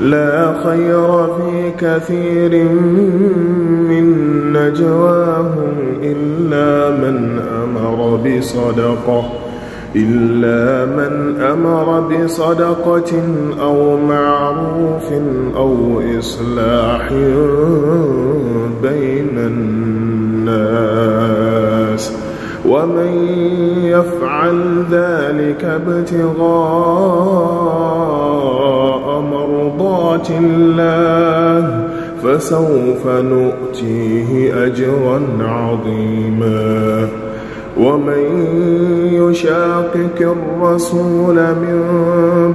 لا خير في كثير من نجواهم إلا من أمر بصدقة إلا من أمر بصدقة أو معروف أو إصلاح بين الناس. ومن يفعل ذلك ابتغاء الله فسوف نؤتيه أجرا عظيما. ومن يشاقق الرسول من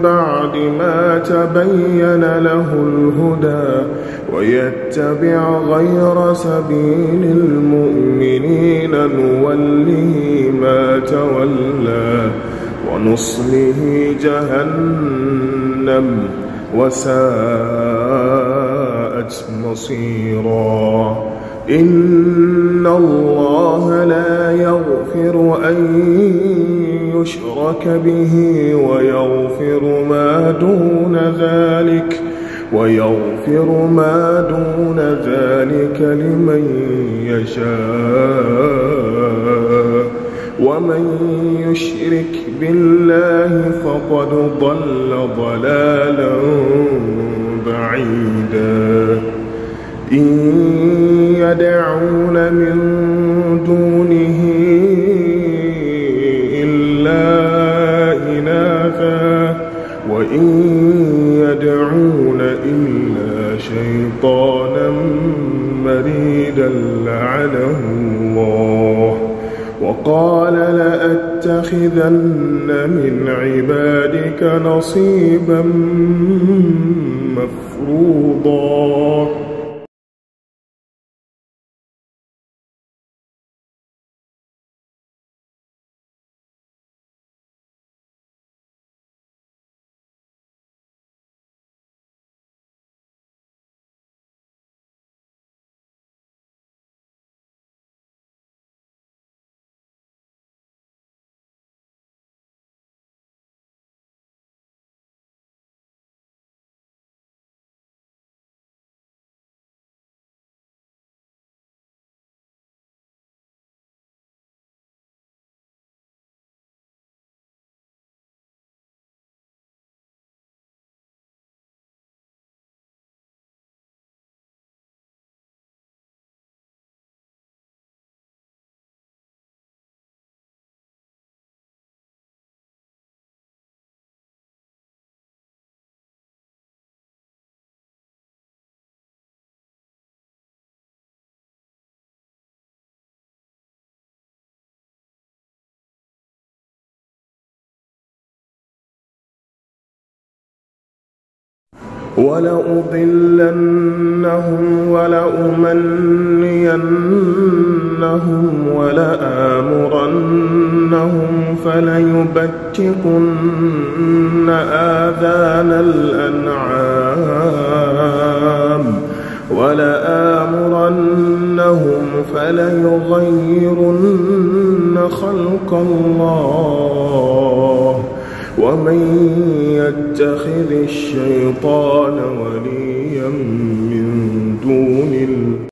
بعد ما تبين له الهدى ويتبع غير سبيل المؤمنين نوله ما تولى ونصله جهنم. وساءت مصيرا. إن الله لا يغفر أن يشرك به ويغفر ما دون ذلك ويغفر ما دون ذلك لمن يشاء. ومن يشرك بالله فقد ضل ضلالا بعيدا. إن يدعون من دونه إلا إناثا وإن يدعون إلا شيطانا مريدا لعنه الله. وقال لأتخذن من عبادك نصيبا مفروضا. ولأضلنهم ولأمنينهم ولآمرنهم فليبتقن آذان الأنعام ولآمرنهم فليغيرن خلق الله ومن يتخذ الشيطان وليا من دون الله